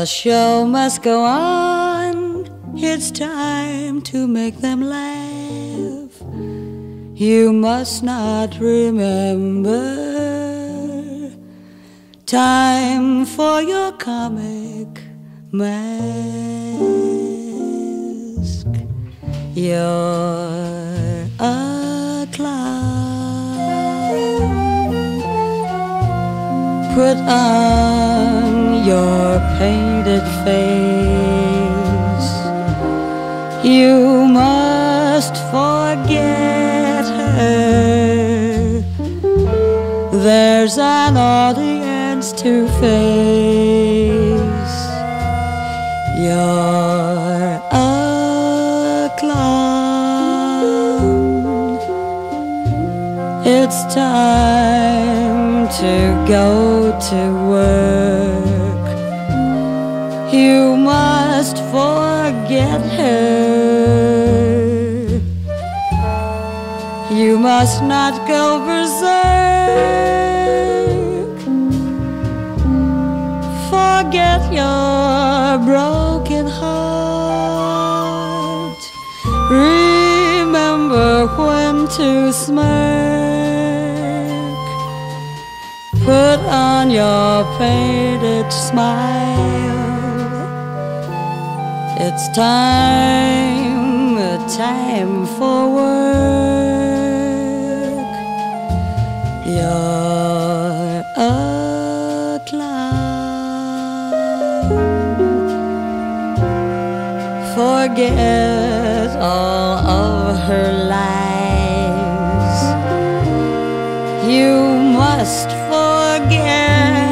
The show must go on. It's time to make them laugh. You must not remember. Time for your comic mask. You're a clown. Put on your painted face. You must forget her. There's an audience to face. You're a clown. It's time to go to work. You must forget her. You must not go berserk. Forget your broken heart. Remember when to smirk. Put on your painted smile. It's time, time for work. You're a clown. Forget all of her lies. You must forget